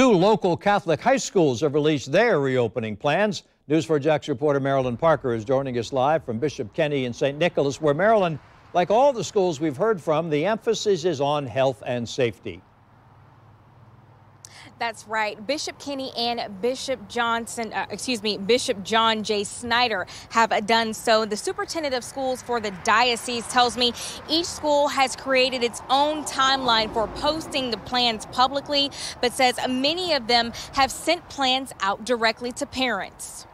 Two local Catholic high schools have released their reopening plans. News4JAX reporter Marilyn Parker is joining us live from Bishop Kenny in St. Nicholas, where Marilyn, like all the schools we've heard from, the emphasis is on health and safety. That's right. Bishop Kenny and Bishop Johnson, uh, excuse me, Bishop John J. Snyder have done so. The superintendent of schools for the diocese tells me each school has created its own timeline for posting the plans publicly, but says many of them have sent plans out directly to parents.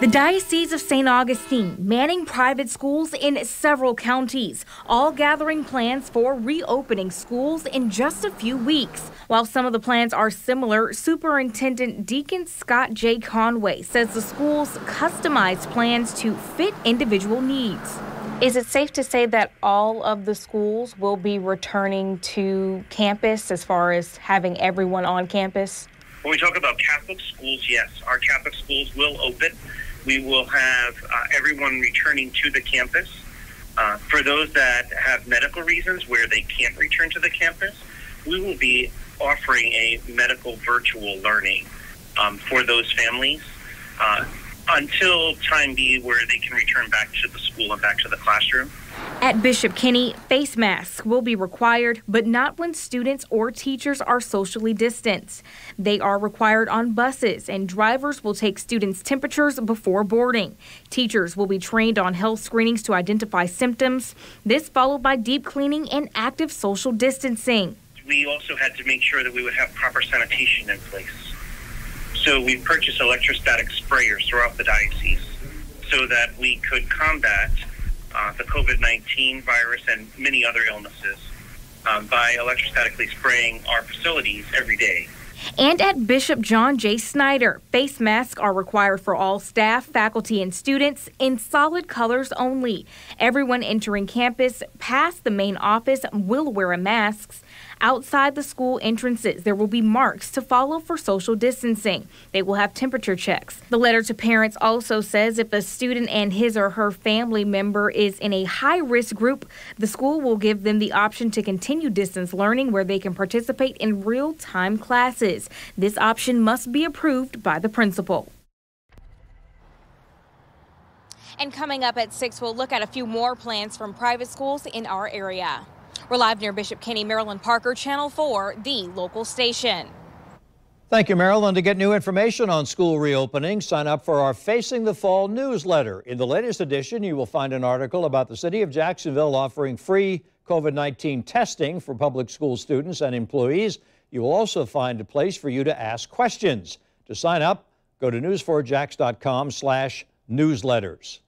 The Diocese of St. Augustine manning private schools in several counties, all gathering plans for reopening schools in just a few weeks. While some of the plans are similar, Superintendent Deacon Scott J. Conway says the schools customize plans to fit individual needs. Is it safe to say that all of the schools will be returning to campus as far as having everyone on campus? When we talk about Catholic schools, yes, our Catholic schools will open. We will have uh, everyone returning to the campus. Uh, for those that have medical reasons where they can't return to the campus, we will be offering a medical virtual learning um, for those families. Uh, until time be where they can return back to the school and back to the classroom. At Bishop Kenny, face masks will be required, but not when students or teachers are socially distanced. They are required on buses, and drivers will take students' temperatures before boarding. Teachers will be trained on health screenings to identify symptoms, this followed by deep cleaning and active social distancing. We also had to make sure that we would have proper sanitation in place. So we've purchased electrostatic sprayers throughout the diocese so that we could combat uh, the COVID 19 virus and many other illnesses um, by electrostatically spraying our facilities every day. And at Bishop John J. Snyder, face masks are required for all staff, faculty, and students in solid colors only. Everyone entering campus past the main office will wear a mask. Outside the school entrances, there will be marks to follow for social distancing. They will have temperature checks. The letter to parents also says if a student and his or her family member is in a high risk group, the school will give them the option to continue distance learning where they can participate in real time classes. This option must be approved by the principal. And coming up at 6, we'll look at a few more plans from private schools in our area. We're live near Bishop Kenny, Marilyn Parker, Channel 4, the local station. Thank you, Marilyn. To get new information on school reopening, sign up for our Facing the Fall newsletter. In the latest edition, you will find an article about the city of Jacksonville offering free COVID 19 testing for public school students and employees. You will also find a place for you to ask questions. To sign up, go to news4jax.com slash newsletters.